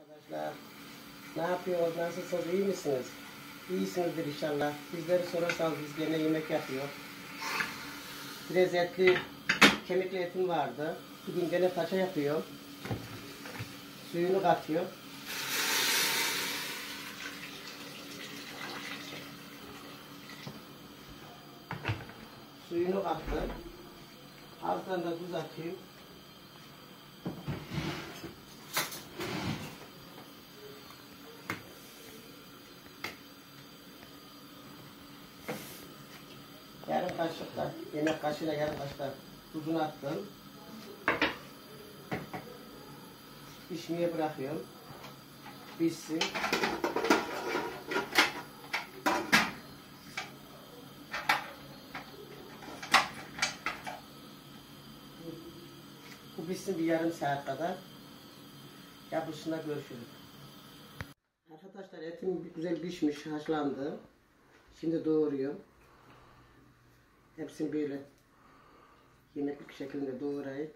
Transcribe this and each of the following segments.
Arkadaşlar ne yapıyorsunuz? Nasılsınız? iyi misiniz? İyisinizdir inşallah. Bizleri sorarsanız biz gene yemek yapıyor. Biraz etli kemikli etim vardı. Bugün gene paça yapıyor. Suyunu katıyor. Suyunu kattı. Altından da tuz atıyor. Yarım kaşıkla, yemek kaşığıyla yarım kaşıkla tuzunu attım. Pişmeye bırakıyorum. Pişsin. Bu pişsin bir yarım saat kadar. Yapışına görüşürüz. Arkadaşlar etim güzel pişmiş, haşlandı. Şimdi doğruyorum. Hepsini böyle yemeklik şeklinde doğrayıp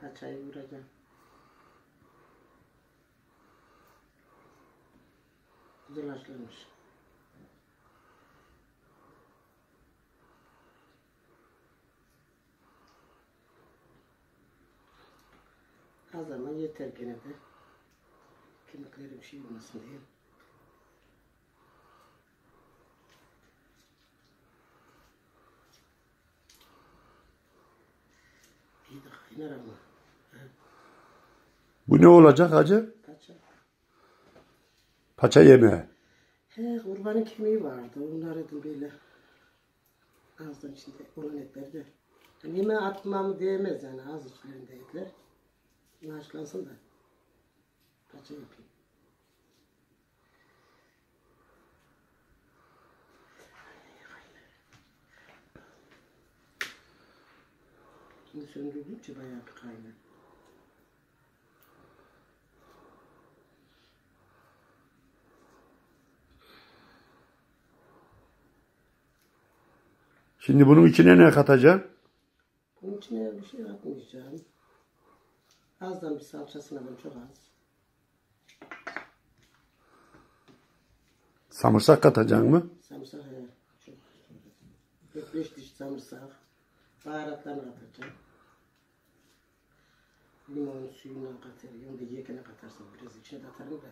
paçayı vuracağım. Güzel haşlanmış. Az ama yeter gene de. Kemikleri bir şey olmasın diye. Ama. Bu ne olacak hacı? Paça. Paça yemeği. He kurbanın kemiği vardı. Onları da böyle ağzının içinde olan de. Yani yemeğe atmam diyemez yani ağız içlerinde etler. Naşlansın da. Paça yapayım. Şimdi söndürdükçe bayağı bir kaynar. Şimdi bunun içine ne katacaksın? Bunun içine bir şey atmayacağım. Azdan bir salçasını alayım çok az. Samırsak katacaksın mı? Samırsak he. Çok az. Dört beş diş samırsak. Baharatlarını atacağım. Limon suyuna katarım. Onu da yiyekene katarsam biraz içine de atarım da.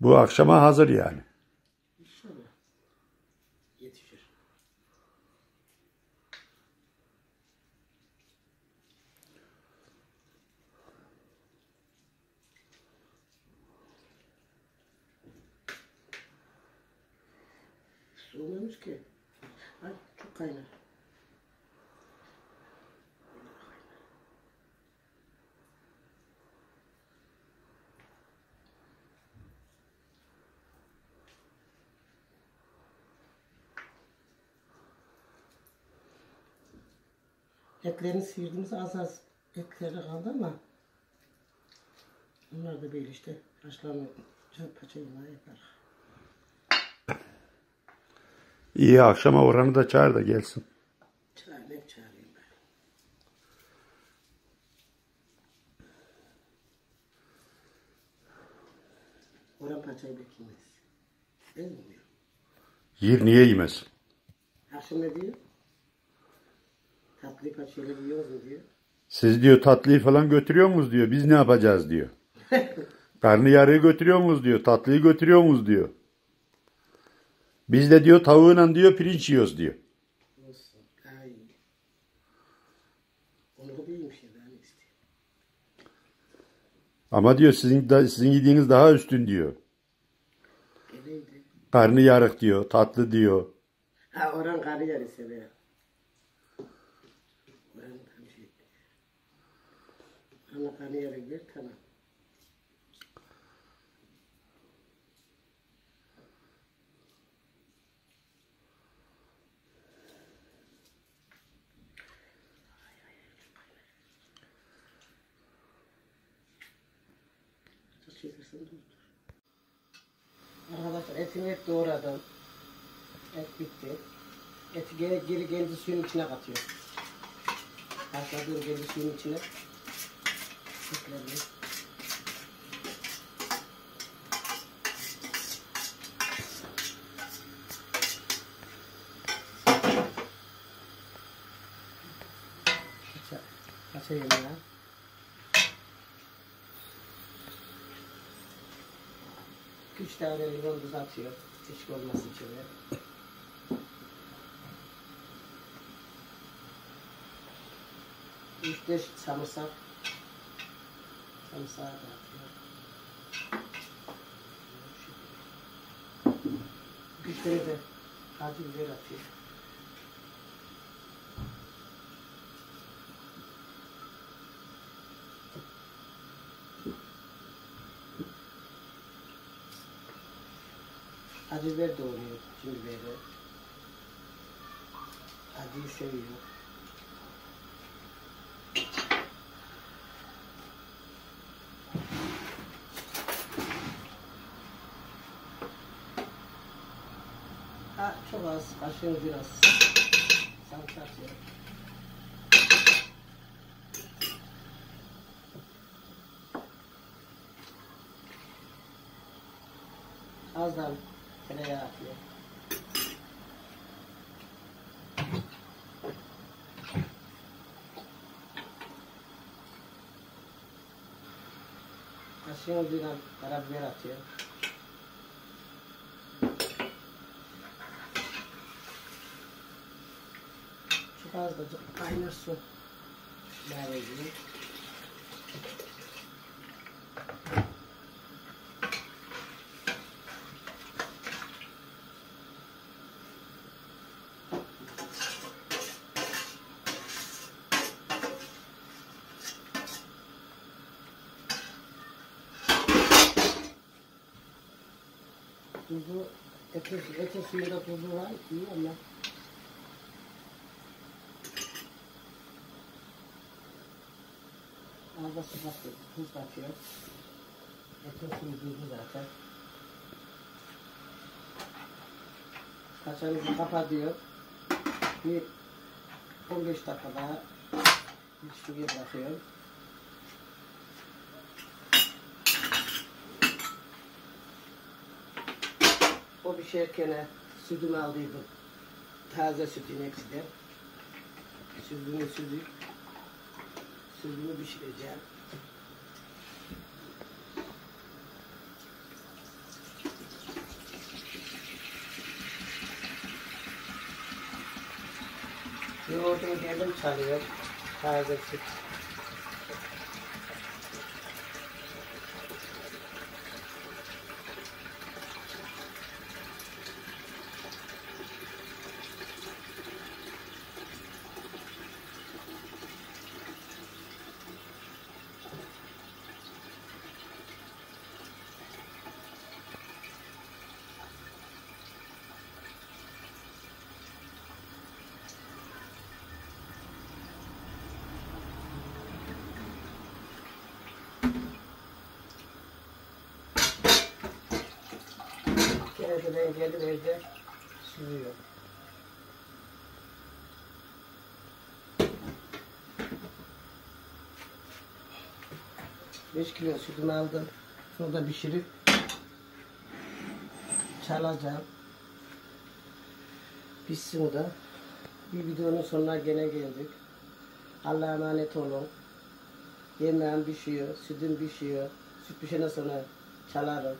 Bu akşama hazır yani. İnşallah. Yetişir. Soğumamış ki. Ay çok kaynar. Etlerini sıyırdığımız az az etleri kaldı ama bunlar da böyle işte haşlanıyor. Paça yemeği yapar. İyi akşama oranı da çağır da gelsin. Çağırayım çağırayım ben. Orhan paçayı beklemez. Değil mi diyor? Yer niye yemez? Akşam ne diyor? Tatlı paçayla yiyoruz mu diyor. Siz diyor tatlıyı falan götürüyor musunuz diyor. Biz ne yapacağız diyor. Karnıyarığı götürüyor musunuz diyor. Tatlıyı götürüyor musunuz diyor. Biz de diyor tavuğuyla diyor pirinç yiyoruz diyor. Ama diyor sizin sizin yediğiniz daha üstün diyor. Geleydi. Karnıyarık diyor, tatlı diyor. Ha Orhan karı yarı sever. Orhan tam şey. Ana karı yarı ver tamam. Çevirsin dur. Arkadaşlar etimi hep doğradım. Et bitti. Eti geri, geri kendi suyun içine katıyor. Haşladığım kendi suyun içine. Ekledim. Kaça, kaça Üç tane tuzu atıyor. Küçük olması için. Üç beş sarımsak. Sarımsağı da atıyor. Üç tane de acı biber atıyor. Doğruyor. Şimdi biberi. Acıyı seviyor. Ha, çok az, kaşığın biraz. Salça atıyor. Azdan tereyağı atıyor. Kaşığın ucuyla karabiber atıyor. Çok az da kaynar su ilave ediyor. Tuzu, etin, etin suyunda tuzu var, iyi ama Fazla su katıyor, tuz katıyor. Etin suyu tuzlu zaten. Kaşarımızı kapatıyor. Bir 15 dakika daha bir suya pişerken sütümü aldıydım. Taze süt ineksiden. Sütümü süzüp sütümü pişireceğim. Yoğurdum geldim çalıyor. Taze süt. Ben geldim evde sürüyor. Beş kilo sütümü aldım. Şunu da pişirip çalacağım. Pişsin o da. Bir videonun sonuna gene geldik. Allah'a emanet olun. Yemeğim pişiyor, sütüm pişiyor. Süt pişene sonra çalarım.